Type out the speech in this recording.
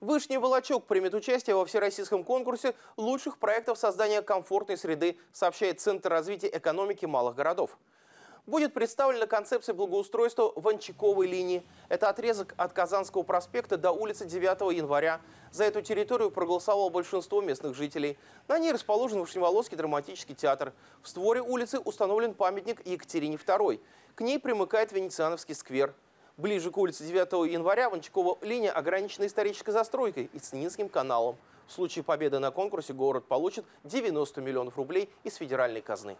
Вышний Волочок примет участие во всероссийском конкурсе лучших проектов создания комфортной среды, сообщает Центр развития экономики малых городов. Будет представлена концепция благоустройства Ванчиковой линии. Это отрезок от Казанского проспекта до улицы 9 января. За эту территорию проголосовало большинство местных жителей. На ней расположен Вышневолодский драматический театр. В створе улицы установлен памятник Екатерине II. К ней примыкает Венециановский сквер. Ближе к улице 9 января Ванчикова линия ограничена исторической застройкой и Цнинским каналом. В случае победы на конкурсе город получит 90 миллионов рублей из федеральной казны.